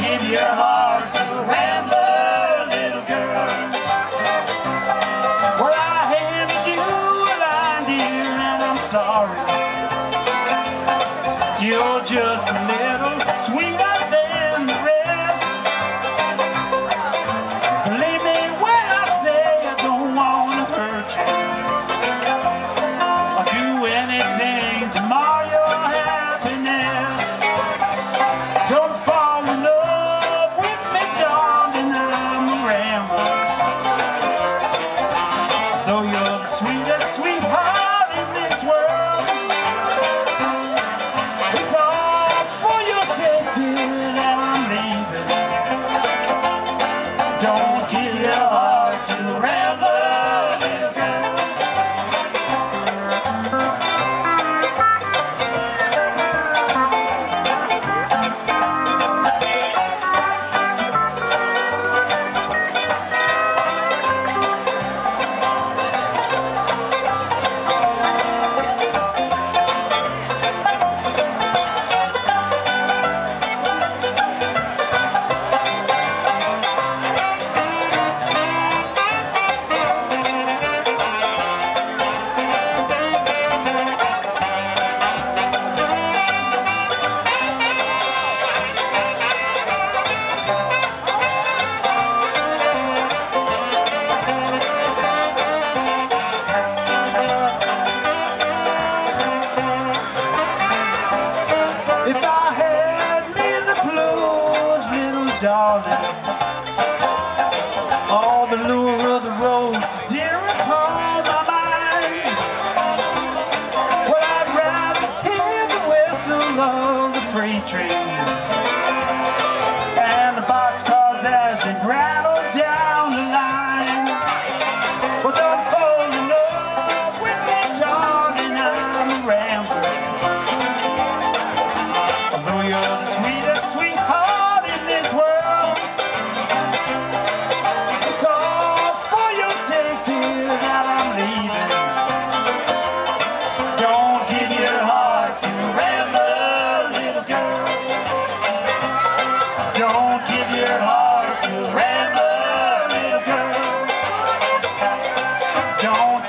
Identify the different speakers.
Speaker 1: Give your heart to a rambler, little girl. Well, I handed you do what I did, and I'm sorry. You're just a little sweet. Though you're the sweetest sweetheart in this world. It's all for your safety that I'm leaving. Don't give your heart to rest. If I had me the blues, little darling. All the lure of the roads, dear and paws are mine Well, I'd rather hear the whistle of the freight train. Don't give your heart to a rambling girl. Don't